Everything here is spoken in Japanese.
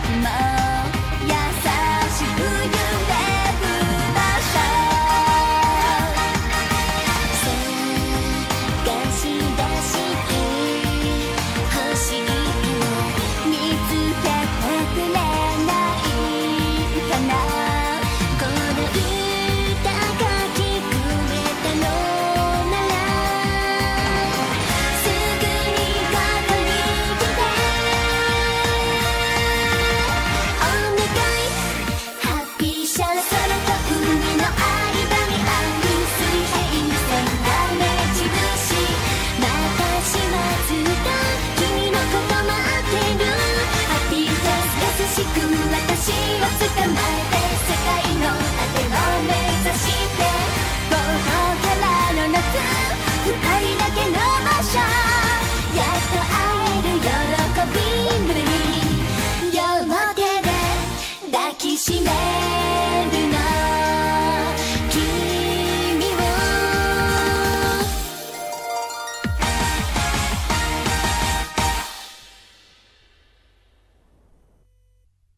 きます抱きしめ